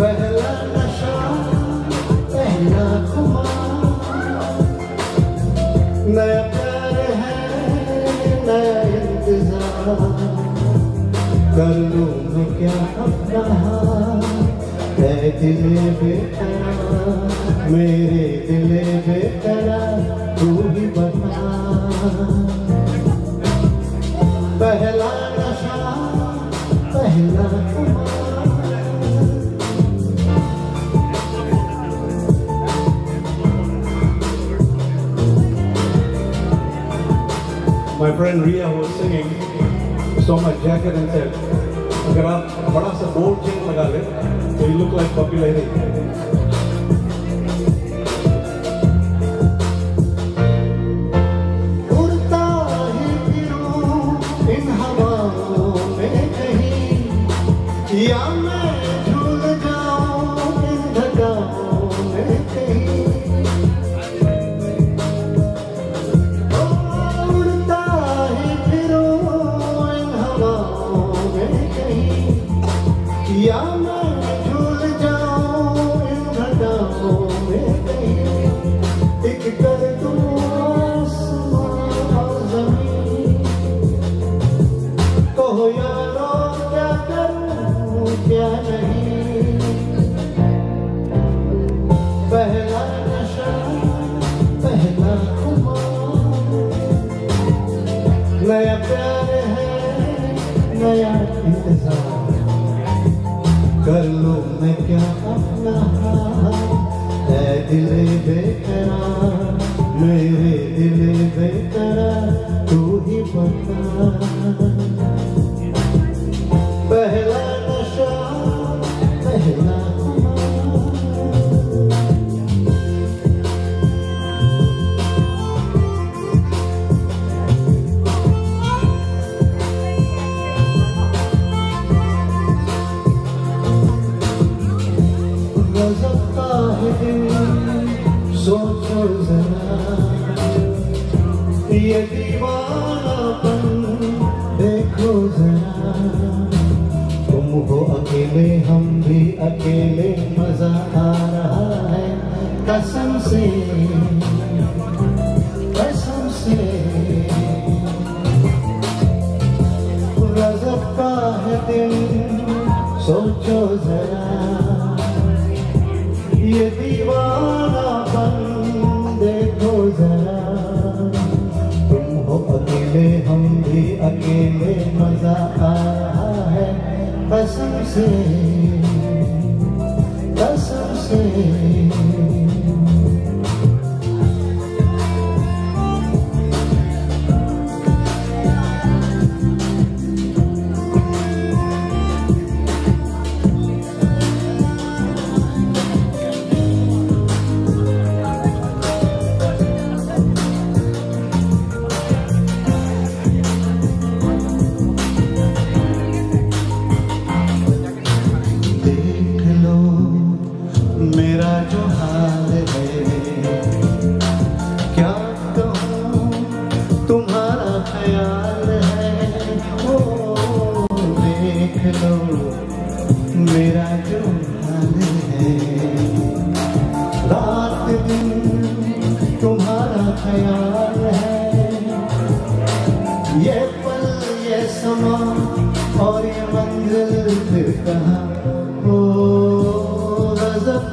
पहला नशा, पहला कर लूँ मैं क्या अपना है दिले बेकरार मेरे दिले बेकरार तू ही बता। पहला नशा, पहला My friend Ria was singing, saw my jacket and said, अगर आप बड़ा सा बोर्ड चेन लगा ले तो ही फिरूं इन हवाओं में कहीं या मैं कर लो मैं क्या अपना है दिले का है। सोचो जरा। ये दीवानापन देखो जरा। तुम हो अकेले, हम भी अकेले। मज़ा आ रहा है कसम से। कसम से। गजब का है दिल। सोचो जरा। ये दीवानापन देखो जरा। तुम हो अकेले, हम भी अकेले, मज़ा आया है कसम से कसम से। मेरा जो हाल है। क्या कहूँ, तुम्हारा ख्याल है? ओ, देख लो, मेरा जो हाल है। रात दिन तुम्हारा ख्याल है। ये पल, ये समा और ये मंजिल फिर कहाँ?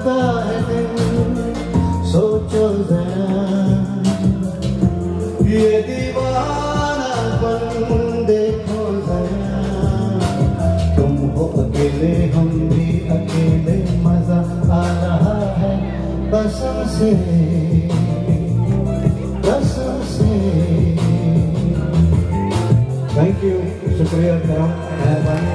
का है सोचो जरा। ये दीवाना बन देखो जरा। तुम हो अकेले, हम भी अकेले। मज़ा आ रहा है कसम से कसम से। Thank you. शुक्रिया मेहरबानी।